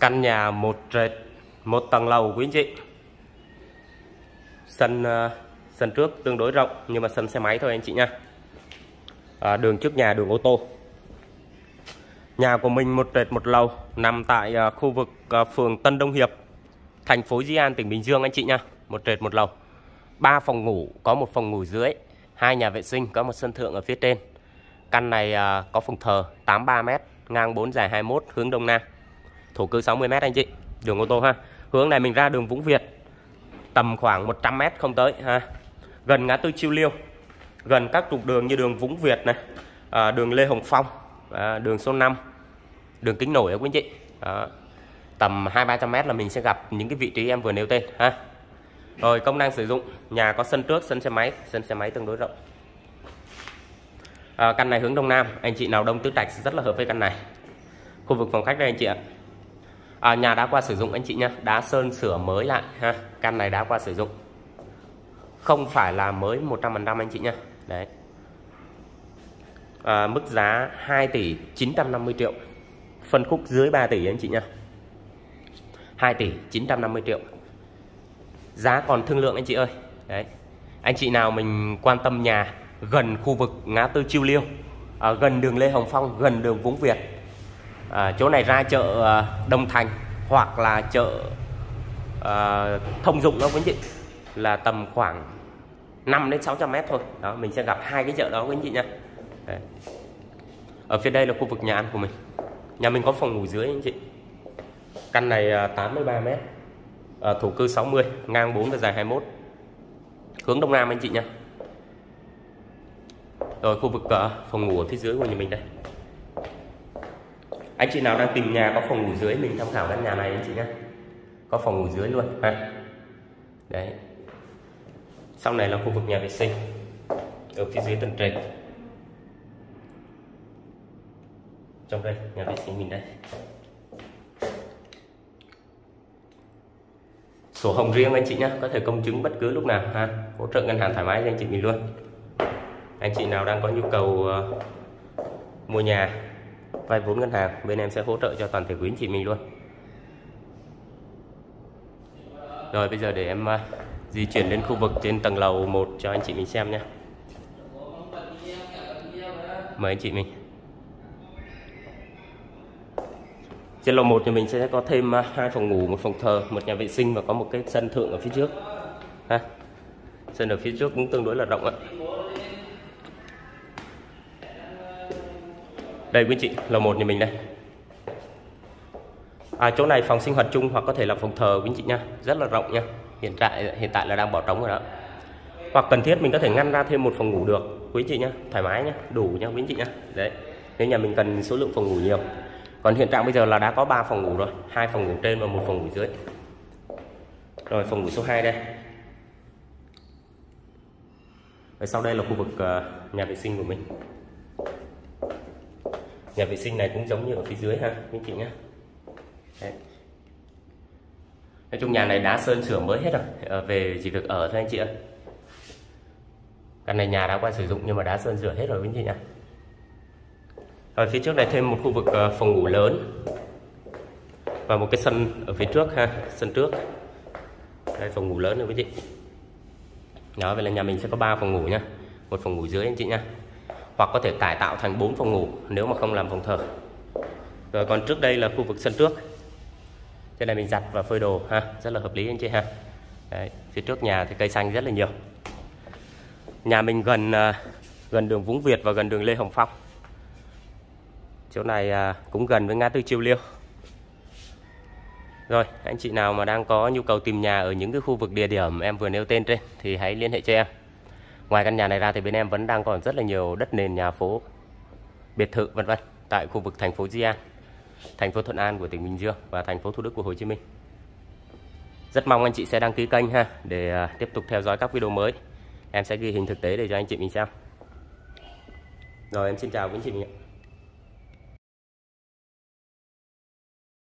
căn nhà một trệt một tầng lầu quý anh chị. Sân ờ, sân trước tương đối rộng nhưng mà sân xe máy thôi anh chị nha. À, đường trước nhà đường ô tô. Nhà của mình một trệt một lầu nằm tại ờ, khu vực ờ, phường Tân Đông Hiệp thành phố Di An tỉnh Bình Dương anh chị nha. Một trệt một lầu. Ba phòng ngủ có một phòng ngủ dưới hai nhà vệ sinh có một sân thượng ở phía trên. Căn này có phòng thờ 83m ngang 4 dài 21 hướng đông nam thổ cư 60m anh chị. Đường ô tô ha. Hướng này mình ra đường Vũng Việt. Tầm khoảng 100m không tới ha. Gần ngã tư Chiêu Liêu. Gần các trục đường như đường Vũng Việt này à, đường Lê Hồng Phong à, đường số 5 đường Kính Nổi quý anh chị. À, tầm hai ba trăm mét là mình sẽ gặp những cái vị trí em vừa nêu tên ha. Rồi công năng sử dụng. Nhà có sân trước sân xe máy sân xe máy tương đối rộng. À, căn này hướng đông nam. Anh chị nào đông tứ trạch rất là hợp với căn này. Khu vực phòng khách đây anh chị ạ à, nhà đã qua sử dụng anh chị nhá. Đá sơn sửa mới lại ha. Căn này đã qua sử dụng. Không phải là mới 100% anh chị nhá. Đấy. À, mức giá 2 tỷ 950 triệu. Phân khúc dưới 3 tỷ anh chị nhá. 2 tỷ 950 triệu. Giá còn thương lượng anh chị ơi. Đấy. Anh chị nào mình quan tâm nhà gần khu vực ngã tư Chiêu Liêu à, gần đường Lê Hồng Phong gần đường Vũng Việt à, chỗ này ra chợ à, Đông Thành hoặc là chợ à, thông dụng đó quý anh chị. Là tầm khoảng 5 đến 600 mét thôi. Đó mình sẽ gặp hai cái chợ đó quý anh chị nha Đấy. ở phía đây là khu vực nhà ăn của mình. Nhà mình có phòng ngủ dưới anh chị. Căn này à, 83 mét. À, thổ cư 60 ngang 4 và dài 21 hướng đông nam anh chị nha rồi khu vực uh, phòng ngủ ở phía dưới của nhà mình đây anh chị nào đang tìm nhà có phòng ngủ dưới mình tham khảo căn nhà này anh chị nhé có phòng ngủ dưới luôn. Ha đấy. Sau này là khu vực nhà vệ sinh ở phía dưới tầng trệt. Trong đây nhà vệ sinh mình đây. Sổ hồng riêng anh chị nhé có thể công chứng bất cứ lúc nào ha. Hỗ trợ ngân hàng thoải mái cho anh chị mình luôn. Anh chị nào đang có nhu cầu uh, mua nhà vay vốn ngân hàng bên em sẽ hỗ trợ cho toàn thể quý anh chị mình luôn. Rồi bây giờ để em uh, di chuyển lên khu vực trên tầng lầu 1 cho anh chị mình xem nhé. Mời anh chị mình. Trên lầu 1 thì mình sẽ có thêm uh, hai phòng ngủ một phòng thờ một nhà vệ sinh và có một cái sân thượng ở phía trước. Ha? Sân ở phía trước cũng tương đối là rộng ạ. Đây quý chị lầu một nhà mình đây. À, chỗ này phòng sinh hoạt chung hoặc có thể là phòng thờ quý chị nha. Rất là rộng nha. Hiện tại hiện tại là đang bỏ trống rồi đó. Hoặc cần thiết mình có thể ngăn ra thêm một phòng ngủ được quý chị nhá thoải mái nhá đủ nhá quý chị nhá đấy nếu nhà mình cần số lượng phòng ngủ nhiều. Còn hiện trạng bây giờ là đã có 3 phòng ngủ rồi hai phòng ngủ trên và một phòng ngủ dưới. Rồi phòng ngủ số 2 đây. Rồi sau đây là khu vực ờ, nhà vệ sinh của mình nhà vệ sinh này cũng giống như ở phía dưới ha quý chị nhé. Đấy. nói chung nhà này đá sơn sửa mới hết rồi. À, về chỉ việc ở thôi anh chị ạ. Căn này nhà đã qua sử dụng nhưng mà đá sơn sửa hết rồi quý chị nhá ở phía trước này thêm một khu vực ờ, phòng ngủ lớn. Và một cái sân ở phía trước ha sân trước. Đây phòng ngủ lớn rồi quý chị. Đó vậy là nhà mình sẽ có 3 phòng ngủ nhá. Một phòng ngủ dưới anh chị nhá hoặc có thể cải tạo thành 4 phòng ngủ nếu mà không làm phòng thờ. Rồi còn trước đây là khu vực sân trước. Trên này mình giặt và phơi đồ ha rất là hợp lý anh chị ha. Đấy, phía trước nhà thì cây xanh rất là nhiều. Nhà mình gần à, gần đường Vũng Việt và gần đường Lê Hồng Phong. Chỗ này à, cũng gần với ngã tư Chiêu Liêu. Rồi anh chị nào mà đang có nhu cầu tìm nhà ở những cái khu vực địa điểm em vừa nêu tên trên thì hãy liên hệ cho em. Ngoài căn nhà này ra thì bên em vẫn đang còn rất là nhiều đất nền nhà phố, biệt thự vân vân tại khu vực thành phố Di An, thành phố Thuận An của tỉnh Bình Dương và thành phố Thủ Đức của Hồ Chí Minh. Rất mong anh chị sẽ đăng ký kênh ha để à, tiếp tục theo dõi các video mới. Em sẽ ghi hình thực tế để cho anh chị mình xem. Rồi em xin chào quý anh chị mình ạ.